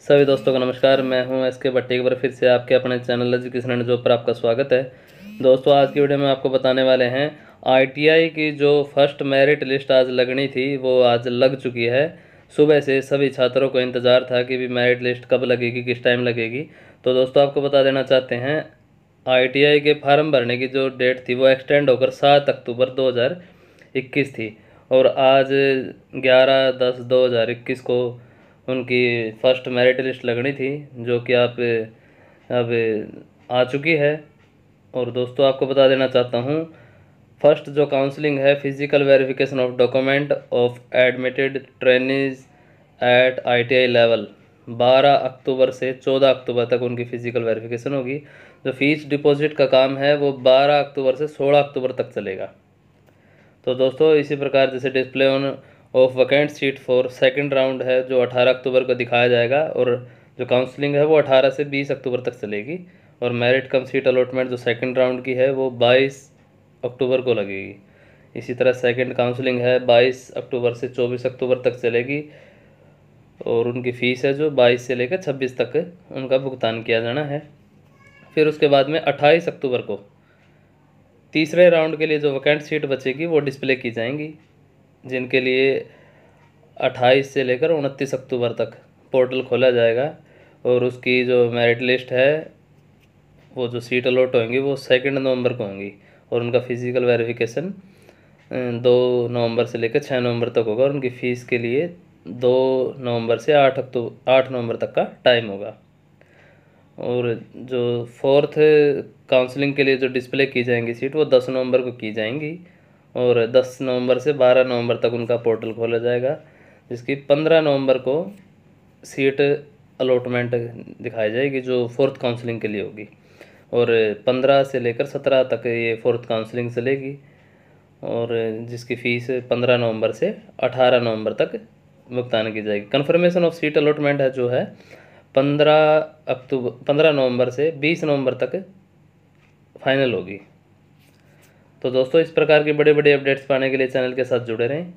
सभी दोस्तों को नमस्कार, मैं हूँ एस के भट्टी एक बार फिर से आपके अपने चैनल एजुकेशन एंड जॉब पर आपका स्वागत है। दोस्तों, आज की वीडियो में आपको बताने वाले हैं आईटीआई की जो फ़र्स्ट मेरिट लिस्ट आज लगनी थी, वो आज लग चुकी है। सुबह से सभी छात्रों को इंतज़ार था कि भी मेरिट लिस्ट कब लगेगी, किस टाइम लगेगी। तो दोस्तों, आपको बता देना चाहते हैं आईटीआई के फार्म भरने की जो डेट थी, वो एक्सटेंड होकर सात अक्टूबर दो हज़ार इक्कीस थी। और आज ग्यारह दस दो हज़ार इक्कीस को उनकी फ़र्स्ट मेरिट लिस्ट लगनी थी, जो कि आप, अब आ चुकी है। और दोस्तों, आपको बता देना चाहता हूँ, फ़र्स्ट जो काउंसलिंग है physical verification of document of admitted trainees at ITI level 12 October से 14 अक्टूबर तक उनकी फ़िज़िकल वेरिफिकेशन होगी। जो फ़ीस डिपॉजिट का काम है, वो 12 अक्टूबर से 16 अक्टूबर तक चलेगा। तो दोस्तों, इसी प्रकार जैसे display on off vacant seat for second round है, जो 18 अक्टूबर को दिखाया जाएगा, और जो काउंसलिंग है वो 18 से 20 अक्टूबर तक चलेगी, और मेरिट कम सीट अलॉटमेंट जो सेकंड राउंड की है, वो 22 अक्टूबर को लगेगी। इसी तरह सेकंड काउंसलिंग है 22 अक्टूबर से 24 अक्टूबर तक चलेगी, और उनकी फ़ीस है जो 22 से लेकर 26 तक उनका भुगतान किया जाना है। फिर उसके बाद में 28 अक्टूबर को तीसरे राउंड के लिए जो वैकेंट सीट बचेगी, वो डिस्प्ले की जाएँगी। जिनके लिए 28 से लेकर उनतीस अक्टूबर तक पोर्टल खोला जाएगा और उसकी जो मेरिट लिस्ट है, वो जो सीट अलॉट होंगी, वो सेकेंड नवंबर को होंगी और उनका फ़िज़िकल वेरिफिकेशन दो नवंबर से लेकर छः नवंबर तक होगा और उनकी फ़ीस के लिए दो नवंबर से आठ अक्टूबर आठ नवंबर तक का टाइम होगा। और जो फोर्थ काउंसलिंग के लिए जो डिस्प्ले की जाएँगी सीट वो दस नवंबर को की जाएँगी। और दस नवंबर से बारह नवंबर तक उनका पोर्टल खोला जाएगा, जिसकी पंद्रह नवंबर को सीट अलॉटमेंट दिखाई जाएगी, जो फोर्थ काउंसलिंग के लिए होगी। और पंद्रह से लेकर सत्रह तक ये फोर्थ काउंसलिंग चलेगी, और जिसकी फ़ीस पंद्रह नवंबर से अठारह नवंबर तक भुगतान की जाएगी। कन्फर्मेशन ऑफ़ सीट अलॉटमेंट है जो है, पंद्रह अक्टूबर, पंद्रह नवंबर से बीस नवंबर तक फाइनल होगी। तो दोस्तों, इस प्रकार के बड़े बड़े अपडेट्स पाने के लिए चैनल के साथ जुड़े रहें।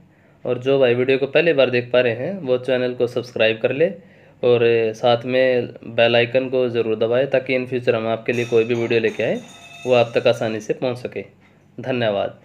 और जो भाई वीडियो को पहली बार देख पा रहे हैं, वो चैनल को सब्सक्राइब कर ले और साथ में बेल आइकन को ज़रूर दबाएँ ताकि इन फ्यूचर हम आपके लिए कोई भी वीडियो लेके आए, वो आप तक आसानी से पहुँच सके। धन्यवाद।